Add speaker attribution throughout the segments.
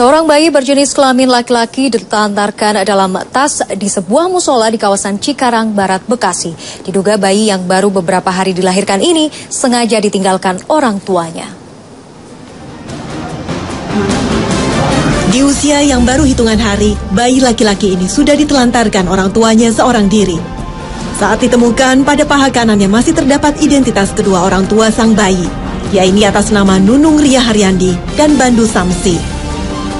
Speaker 1: Seorang bayi berjenis kelamin laki-laki ditelantarkan dalam tas di sebuah musola di kawasan Cikarang, Barat, Bekasi. Diduga bayi yang baru beberapa hari dilahirkan ini sengaja ditinggalkan orang tuanya.
Speaker 2: Di usia yang baru hitungan hari, bayi laki-laki ini sudah ditelantarkan orang tuanya seorang diri. Saat ditemukan, pada paha kanannya masih terdapat identitas kedua orang tua sang bayi, yaitu atas nama Nunung Ria Haryandi dan Bandu Samsi.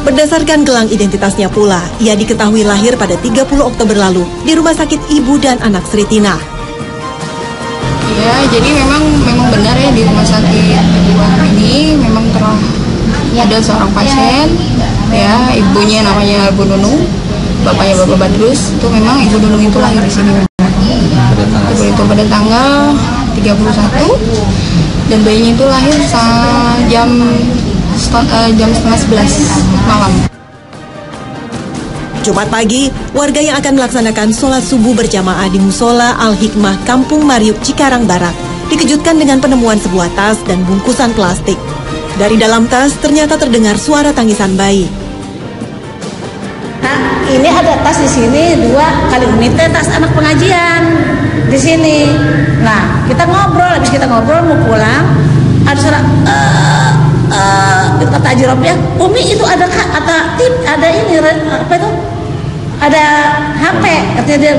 Speaker 2: Berdasarkan gelang identitasnya pula, ia diketahui lahir pada 30 Oktober lalu di Rumah Sakit Ibu dan Anak Sritina.
Speaker 3: Ya, jadi memang memang benar ya di Rumah Sakit Ibu ini memang telah ada seorang pasien ya ibunya namanya Ibu Nunung bapaknya Bapak Badrus itu memang Ibu Nunung itu lahir di sini Ibu itu pada tanggal 31 dan bayinya itu lahir jam uh, jam setengah sebelas malam.
Speaker 2: Jumat pagi, warga yang akan melaksanakan sholat subuh berjamaah di Musola Al-Hikmah Kampung Mariuk Cikarang Barat dikejutkan dengan penemuan sebuah tas dan bungkusan plastik. Dari dalam tas ternyata terdengar suara tangisan bayi.
Speaker 4: Nah, ini ada tas di sini dua kali unit tas anak pengajian di sini. Nah, kita ngobrol, habis kita ngobrol mau pulang, ada suara uh, uh, kata ya Umi itu ada ada tip ada ini apa itu? Ada HP katanya dia.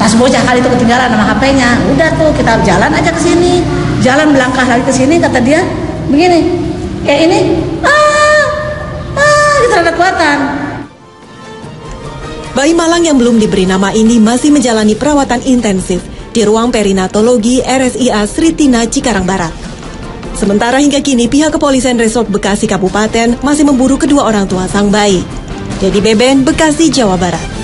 Speaker 4: Tas bocah kali itu ketinggalan sama HP-nya udah tuh kita jalan aja ke sini. Jalan melangkah lagi ke sini kata dia. Begini kayak ini ah ah kita ada kekuatan
Speaker 2: Bayi Malang yang belum diberi nama ini masih menjalani perawatan intensif di ruang perinatologi RSIA Sritina Cikarang Barat. Sementara hingga kini pihak kepolisian Resort Bekasi Kabupaten masih memburu kedua orang tua sang bayi. Jadi Beben, Bekasi, Jawa Barat.